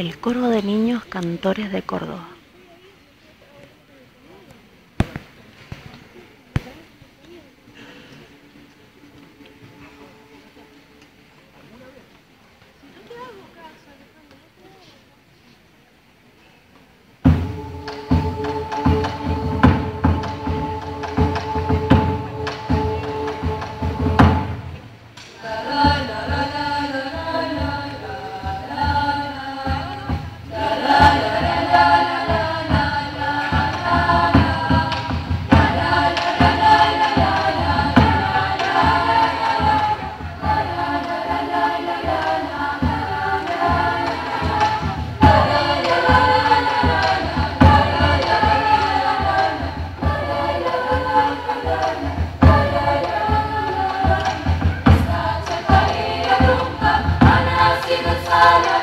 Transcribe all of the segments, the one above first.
el Coro de Niños Cantores de Córdoba. Father.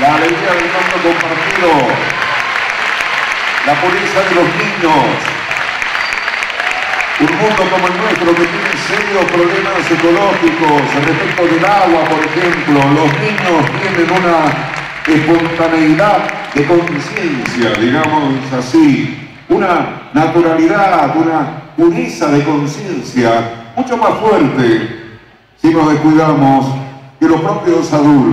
La alegría del canto compartido, la pureza de los niños, un mundo como el nuestro que tiene serios problemas ecológicos respecto del agua, por ejemplo, los niños tienen una espontaneidad de conciencia, digamos así, una naturalidad, una pureza de conciencia mucho más fuerte si nos descuidamos que los propios adultos.